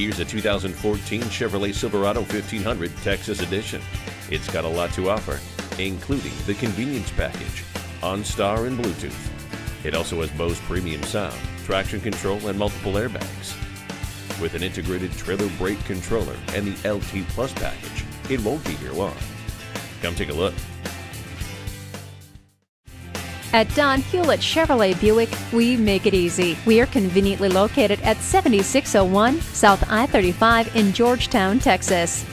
Here's a 2014 Chevrolet Silverado 1500 Texas Edition. It's got a lot to offer, including the convenience package, OnStar and Bluetooth. It also has Bose premium sound, traction control, and multiple airbags. With an integrated trailer brake controller and the LT Plus package, it won't be here long. Come take a look. At Don Hewlett Chevrolet Buick, we make it easy. We are conveniently located at 7601 South I 35 in Georgetown, Texas.